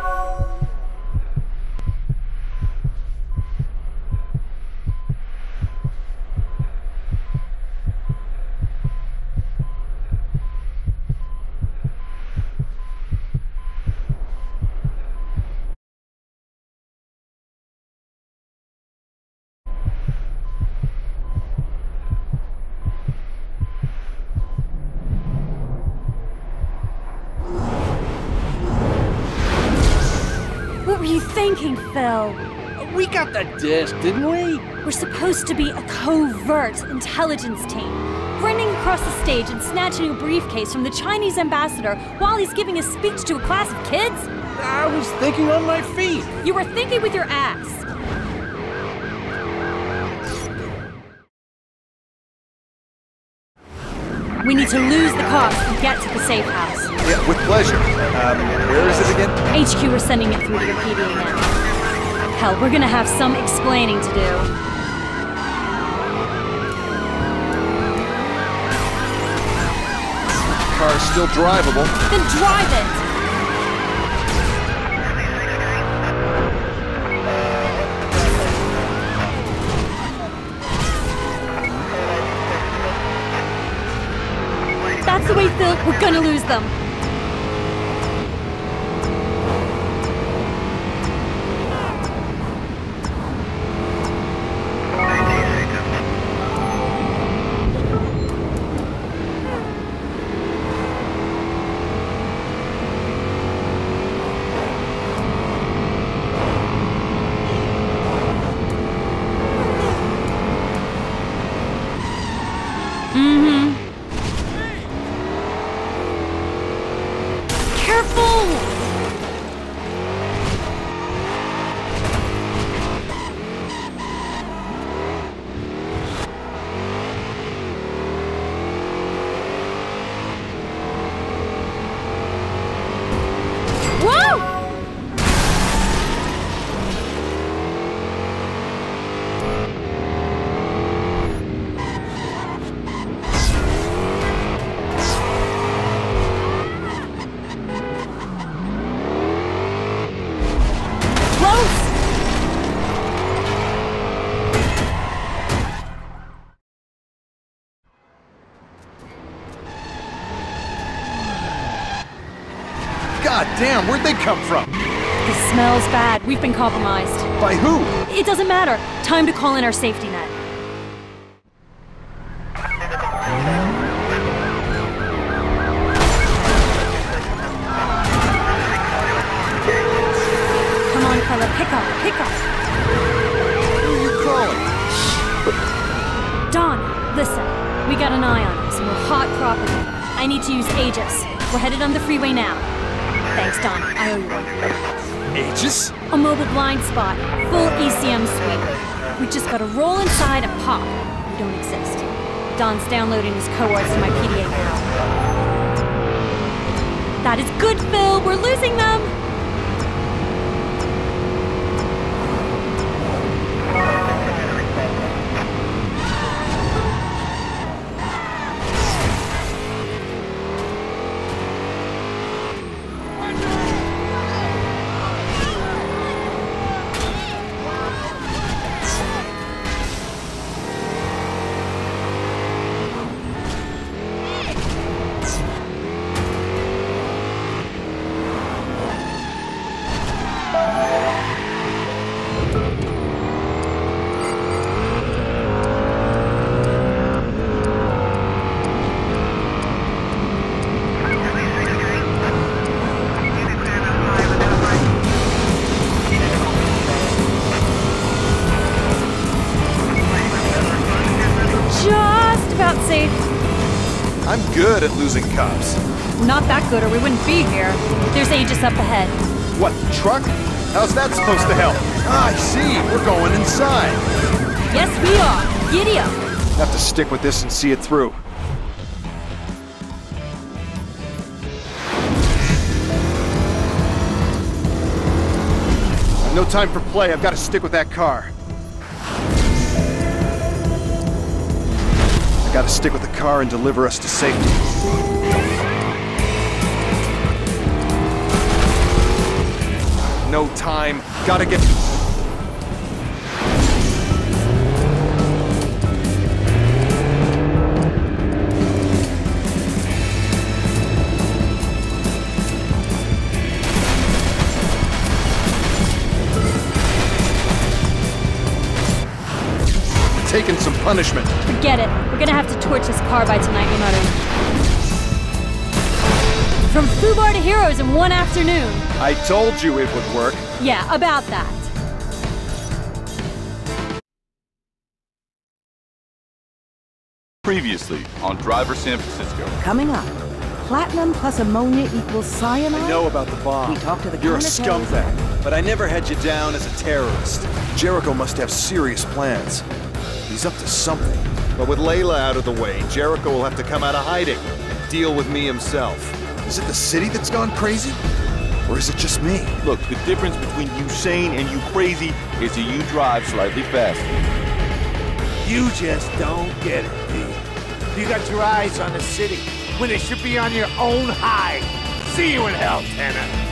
Oh. Thinking, Phil? We got the disc, didn't we? We're supposed to be a covert intelligence team, running across the stage and snatching a briefcase from the Chinese ambassador while he's giving a speech to a class of kids? I was thinking on my feet. You were thinking with your ass. We need to lose the cops and get to the safe house. Yeah, with pleasure. Um, where is it again? HQ are sending it through to your PDA now. Hell, we're gonna have some explaining to do. car is still drivable. Then drive it! That's the way, Phil. We're gonna lose them. God damn, where'd they come from? This smell's bad. We've been compromised. By who? It doesn't matter. Time to call in our safety net. Come on, fella, pick up, pick up. Who are you calling? Don, listen. We got an eye on us, and we're hot property. I need to use Aegis. We're headed on the freeway now. Thanks, Don. I owe you one. Aegis? A mobile blind spot, full ECM suite. We just gotta roll inside and pop. We don't exist. Don's downloading his cohorts to my PDA now. That is good, Phil. We're losing them. I'm good at losing cops. Not that good, or we wouldn't be here. There's Aegis up ahead. What, the truck? How's that supposed to help? Ah, I see. We're going inside. Yes, we are. Giddy up. Have to stick with this and see it through. No time for play. I've got to stick with that car. Gotta stick with the car and deliver us to safety. no time. Gotta get... Taking some punishment. Forget it. We're gonna have to torch this car by tonight, he muttered. From Fubar to Heroes in one afternoon. I told you it would work. Yeah, about that. Previously on Driver San Francisco. Coming up, platinum plus ammonia equals cyanide. I know about the bomb. We talked to the You're a Carnatellis. scumbag, but I never had you down as a terrorist. Jericho must have serious plans. He's up to something. But with Layla out of the way, Jericho will have to come out of hiding. and Deal with me himself. Is it the city that's gone crazy? Or is it just me? Look, the difference between you sane and you crazy is that you drive slightly faster. You just don't get it, D. You got your eyes on the city when they should be on your own hide. See you in hell, Tanner.